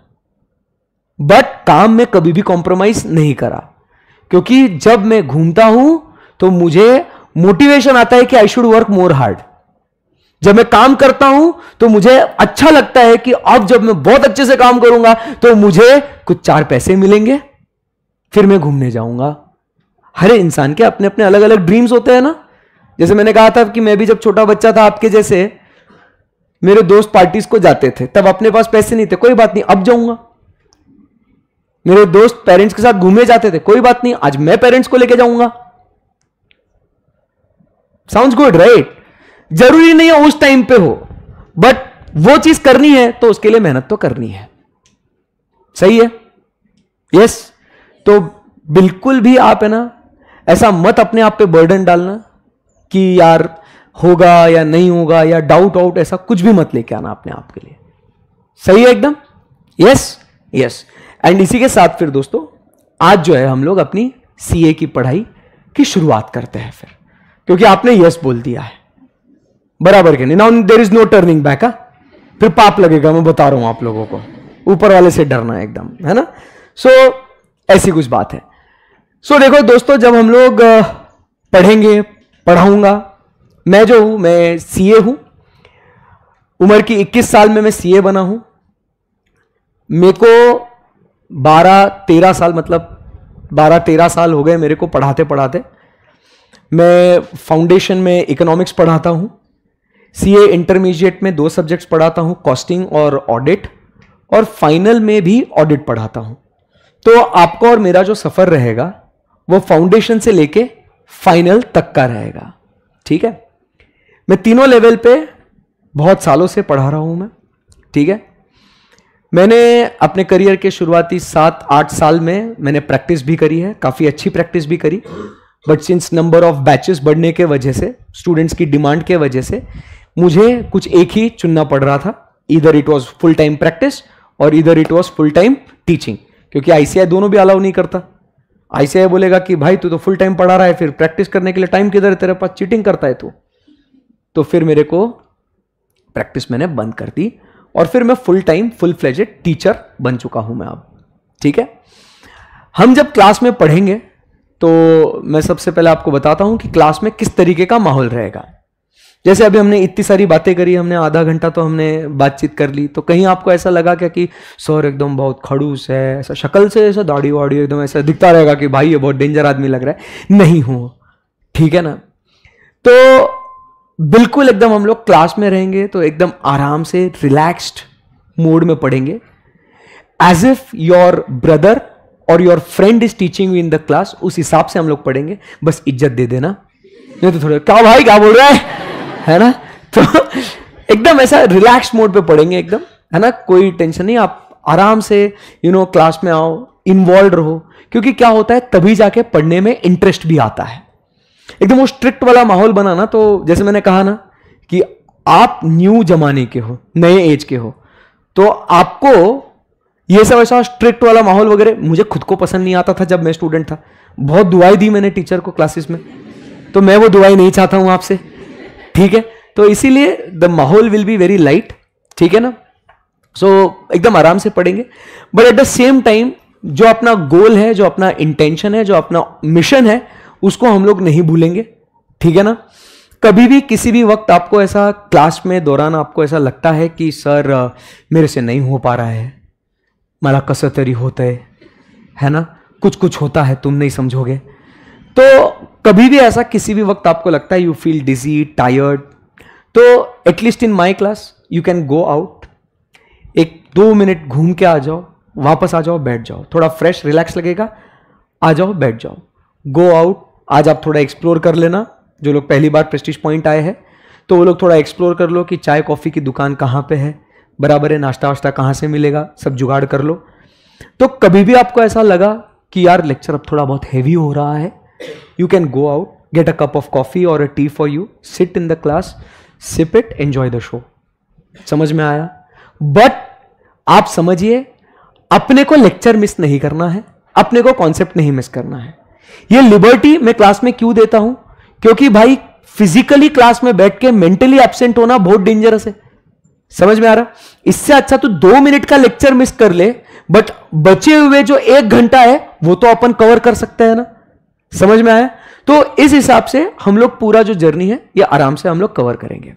बट काम में कभी भी कॉम्प्रोमाइज नहीं करा। क्योंकि जब मैं घूमता हूँ तो मुझे मोटिवेशन आता है कि I should work more hard जब मैं काम करता हूँ तो मुझे अच्छा लगता है कि अब जब मैं बहुत अच्छे से काम करूँगा तो मुझे कुछ चार पैसे मिलेंगे। फिर मैं घूमने जाऊँगा। हर इंसान के अपने अपने अलग अलग ड्रीम्स होते हैं ना। जैसे मैंने कहा था कि मैं भी जब छोटा बच्चा था आपके जैसे, मेरे दोस्त पार्टीज़ को जाते थे, तब अपने पास पैसे नहीं थे, कोई बात नहीं, अब जाऊँगा। मेरे दोस्त पेरेंट्स के साथ घूमने जाते थे, कोई बात नहीं, आज मैं पेरेंट्स को लेके जाऊँगा। साउंड गुड राइट ज़रूरी नहीं है उस टाइम पे हो बट वो चीज़ करनी है तो उसके लिए मेहनत तो करनी है। सही है? यस तो बिल्कुल भी आप है ना, ऐसा मत अपने आप पे बर्डन डालना कि यार होगा या नहीं होगा या डाउट आउट ऐसा कुछ भी मत लेके आना अपने आप के लिए। सही है एकदम? यस यस एंड इसी के साथ फिर दोस्तों, आज जो है हम लोग अपनी सीए की पढ़ाई की शुरुआत करते हैं फिर, क्योंकि आपने यस बोल दिया है। बराबर के नहीं। Now there is no turning back हा? फिर पाप लगेगा मैं बता रहा हूँ आप लोगों को। ऊपर वाले से डरना एकदम है ना? सो so, ऐसी कुछ बात है। सो so, देखो दोस्तों जब हम लोग पढ़ेंगे पढ़ाऊँगा मैं जो हूँ मैं सीए हूँ। उम्र की 21 साल में मैं सीए बना हूँ। मेरे को 12 13 साल मतलब 12 13 साल हो गए मेरे को पढ़ाते पढ़ाते मैं फाउंडेशन में इकोनॉमिक्स पढ़ाता हूँ। सीए इंटरमीडिएट में दो सब्जेक्ट्स पढ़ाता हूँ कॉस्टिंग और ऑडिट और फाइनल में भी ऑडिट पढ़ाता हूँ। तो आपका और मेरा जो सफ़र रहेगा, वो फाउंडेशन से लेके फाइनल तक का रहेगा। ठीक है? मैं तीनों लेवल पे बहुत सालों से पढ़ा रहा हूँ मैं। ठीक है? मैंने अपने करियर के शुरुआती सात, आठ साल में मैंने प्रैक्टिस भी करी है, काफ़ी अच्छी प्रैक्टिस भी करी। But since number of batches बढ़ने के वजह से स्टूडेंट्स की डिमांड के वजह से मुझे कुछ एक ही चुनना पड़ रहा था। इधर it was full time practice और इधर it was full time teaching क्योंकि आईसीआई दोनों भी अलाउ नहीं करता। आईसीआई बोलेगा कि, भाई, तू तो फुल टाइम पढ़ा रहा है, फिर प्रैक्टिस करने के लिए टाइम किधर है तेरे पास? चीटिंग करता है तू। तो फिर मेरे को प्रैक्टिस मैंने बंद कर दी और फिर मैं full time full fledged teacher बन चुका हूँ मैं अब। ठीक है? हम जब क्लास में पढ़ेंगे तो मैं सबसे पहले आपको बताता हूँ कि क्लास में किस तरीके का माहौल रहेगा। जैसे अभी हमने इतनी सारी बातें करी, हमने आधा घंटा तो हमने बातचीत कर ली तो कहीं आपको ऐसा लगा क्या कि सर एकदम बहुत खड़ूस है, ऐसा शक्ल से ऐसा दाढ़ी वाड़ी एकदम ऐसा दिखता रहेगा कि भाई ये बहुत डेंजर आदमी लग रहा है? नहीं हो ठीक है ना? तो बिल्कुल एकदम हम लोग क्लास में रहेंगे तो एकदम आराम से रिलैक्स्ड मोड में पढ़ेंगे। एज इफ़ योर ब्रदर और your friend is teaching in the class उस हिसाब से हम लोग पढ़ेंगे। बस इज़्ज़त दे देना। नहीं तो थोड़ा, क्या भाई, क्या बोल रहा है? है ना? तो एकदम ऐसा रिलैक्स मोड पे पढ़ेंगे एकदम, है ना? कोई टेंशन नहीं, आप आराम से यू नो क्लास में आओ इन्वॉल्व रहो, क्योंकि क्या होता है, तभी जाके पढ़ने में इंटरेस्ट भी आता है। एकदम वो स्ट्रिक्ट वाला माहौल बना ना तो जैसे मैंने कहा ना, कि आप न्यू जमाने के हो, नए एज के हो तो आपको ये सब ऐसा स्ट्रिक्ट वाला माहौल वगैरह मुझे खुद को पसंद नहीं आता था जब मैं स्टूडेंट था। बहुत दुआई दी मैंने टीचर को क्लासेस में तो मैं वो दुआई नहीं चाहता हूँ आपसे। ठीक है? तो इसीलिए द माहौल विल बी वेरी लाइट ठीक है ना? सो so, एकदम आराम से पढ़ेंगे। But at the same time जो अपना गोल है जो अपना इंटेंशन है जो अपना मिशन है उसको हम लोग नहीं भूलेंगे ठीक है ना? कभी भी किसी भी वक्त आपको ऐसा क्लास में दौरान आपको ऐसा लगता है कि सर मेरे से नहीं हो पा रहा है। मला कसं तरी होता है। है ना? कुछ कुछ होता है तुम नहीं समझोगे। तो कभी भी ऐसा किसी भी वक्त आपको लगता है यू फील डिजी टायर्ड तो at least in my class you can go out एक दो मिनट घूम के आ जाओ, वापस आ जाओ, बैठ जाओ। थोड़ा फ्रेश रिलैक्स लगेगा, आ जाओ, बैठ जाओ। गो आउट आज आप थोड़ा एक्सप्लोर कर लेना, जो लोग पहली बार प्रेस्टिज पॉइंट आए हैं तो वो लोग थोड़ा एक्सप्लोर कर लो कि चाय कॉफ़ी की दुकान कहाँ पे है, बराबर है, नाश्ता वाश्ता कहाँ से मिलेगा, सब जुगाड़ कर लो। तो कभी भी आपको ऐसा लगा कि यार लेक्चर अब थोड़ा बहुत हैवी हो रहा है you can go out get a cup of coffee और a tea for you sit in the class sip it enjoy the show समझ में आया? बट आप समझिए, अपने को लेक्चर मिस नहीं करना है, अपने को कॉन्सेप्ट नहीं मिस करना है। ये लिबर्टी मैं क्लास में क्यों देता हूँ? क्योंकि भाई फिजिकली क्लास में बैठ के मेंटली एबसेंट होना बहुत डेंजरस है। समझ में आ रहा? इससे अच्छा तो दो मिनट का लेक्चर मिस कर ले बट बचे हुए जो एक घंटा है, वो तो अपन कवर कर सकते हैं ना। समझ में आया? तो इस हिसाब से हम लोग पूरा जो जर्नी है, ये आराम से हम लोग कवर करेंगे।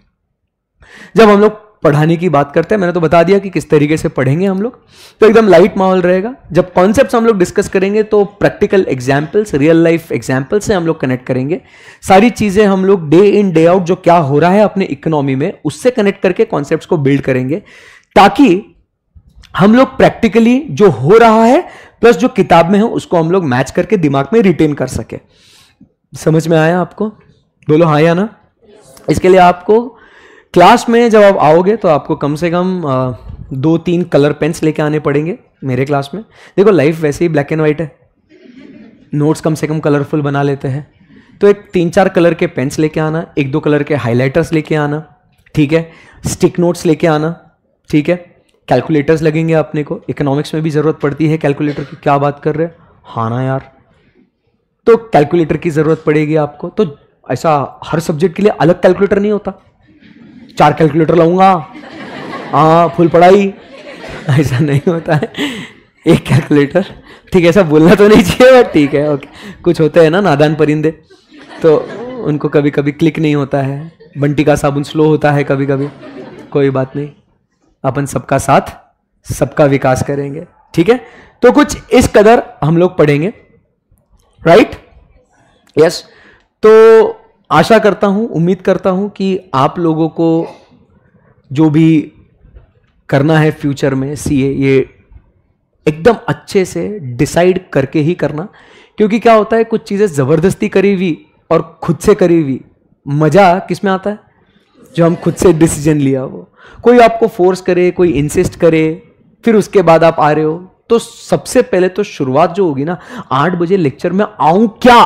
जब हम लोग पढ़ाने की बात करते हैं, मैंने तो बता दिया कि किस तरीके से पढ़ेंगे हम लोग। तो एकदम लाइट माहौल रहेगा। जब कॉन्सेप्ट हम लोग डिस्कस करेंगे तो practical examples real life examples से हम लोग कनेक्ट करेंगे। सारी चीज़ें हम लोग डे इन डे आउट जो क्या हो रहा है अपने इकोनॉमी में, उससे कनेक्ट करके कॉन्सेप्ट को बिल्ड करेंगे। ताकि हम लोग प्रैक्टिकली जो हो रहा है प्लस जो किताब में है, उसको हम लोग मैच करके दिमाग में रिटेन कर सके। समझ में आया आपको? बोलो हाँ या ना? इसके लिए आपको क्लास में जब आप आओगे तो आपको कम से कम दो तीन कलर पेन्स लेके आने पड़ेंगे मेरे क्लास में। देखो लाइफ वैसे ही ब्लैक एंड वाइट है। नोट्स कम से कम कलरफुल बना लेते हैं। तो एक तीन चार कलर के पेन्स लेके आना, एक दो कलर के हाइलाइटर्स लेके आना, ठीक है? स्टिक नोट्स लेके आना, ठीक है? कैलकुलेटर्स लगेंगे अपने को। इकोनॉमिक्स में भी ज़रूरत पड़ती है कैलकुलेटर की, क्या बात कर रहे हैं? हाँ ना यार। तो कैलकुलेटर की ज़रूरत पड़ेगी आपको। तो ऐसा हर सब्जेक्ट के लिए अलग कैलकुलेटर नहीं होता। चार कैलकुलेटर लाऊँगा। हाँ फुल पढ़ाई। ऐसा नहीं होता है। एक कैलकुलेटर ठीक है, ऐसा बोलना तो नहीं चाहिए बट ठीक है ओके कुछ होते हैं ना, नादान परिंदे। तो उनको कभी कभी क्लिक नहीं होता है। बंटी का साबुन स्लो होता है कभी कभी कोई बात नहीं। अपन सबका साथ, सबका विकास करेंगे। ठीक है? तो कुछ इस कदर हम लोग पढ़ेंगे। राइट यस तो आशा करता हूँ, उम्मीद करता हूँ कि आप लोगों को जो भी करना है फ्यूचर में सीए ये एकदम अच्छे से डिसाइड करके ही करना। क्योंकि क्या होता है, कुछ चीज़ें ज़बरदस्ती करी हुई और खुद से करी हुई, मज़ा किसमें आता है? जो हम खुद से डिसीज़न लिया वो कोई आपको फोर्स करे, कोई इंसिस्ट करे, फिर उसके बाद आप आ रहे हो। तो सबसे पहले तो शुरुआत जो होगी ना, आठ बजे लेक्चर में आऊँ क्या?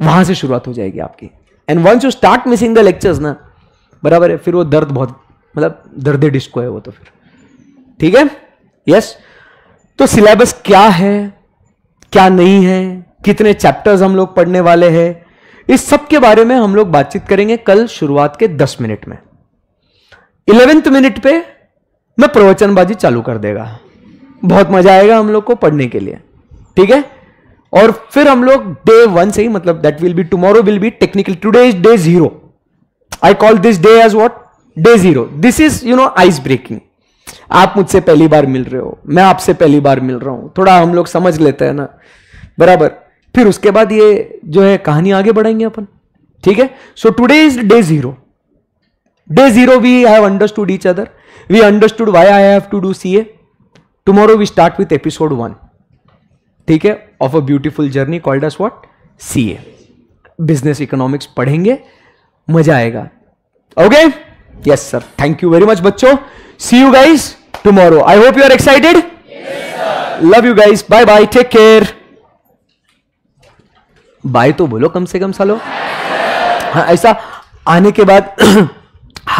वहाँ से शुरुआत हो जाएगी आपकी। And once you start missing the lectures ना, बराबर है, फिर वो दर्द बहुत मतलब दर्द डिस्को है वो तो फिर। ठीक है? यस तो सिलेबस क्या है? क्या नहीं है? कितने चैप्टर्स हम लोग पढ़ने वाले हैं? इस सब के बारे में हम लोग बातचीत करेंगे कल शुरुआत के दस मिनट में। इलेवेंथ मिनट पे मैं प्रवचनबाजी चालू कर देगा। बहुत मज़ा आएगा हम लोग को पढ़ने के लिए। ठीक है? और फिर हम लोग डे वन से ही मतलब that will be tomorrow will be technical today is day zero I call this day as what day zero this is you know ice breaking आप मुझसे पहली बार मिल रहे हो। मैं आपसे पहली बार मिल रहा हूँ। थोड़ा हम लोग समझ लेते हैं ना। बराबर। फिर उसके बाद ये जो है कहानी आगे बढ़ाएँगे अपन। ठीक है? So today is day zero day zero we have understood each other we understood why I have to do C A tomorrow we start with episode one ठीक है? Of a beautiful journey called as what C A business economics पढ़ेंगे, मज़ा आएगा। Okay yes sir thank you very much बच्चों. See you guys tomorrow I hope you are excited love you guys bye bye take care bye तो बोलो कम से कम सालो। हाँ ऐसा आने के बाद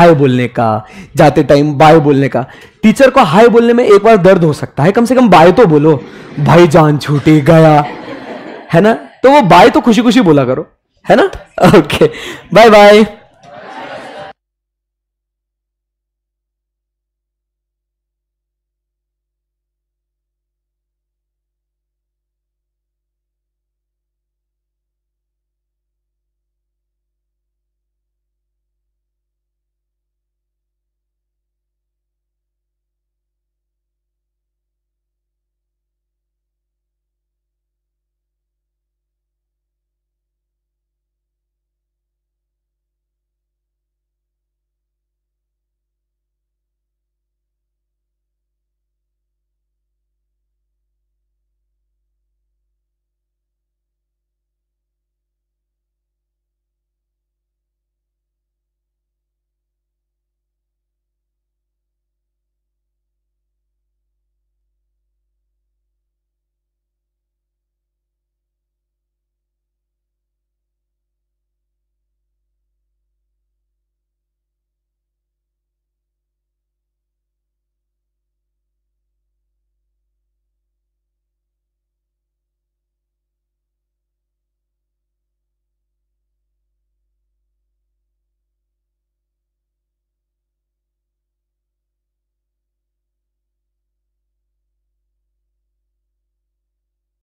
हाय बोलने का, जाते टाइम बाय बोलने का। टीचर को हाय बोलने में एक बार दर्द हो सकता है, कम से कम बाय तो बोलो। भाई जान छूटे गया। है ना? तो वो बाय तो खुशी खुशी बोला करो। है ना? Okay bye bye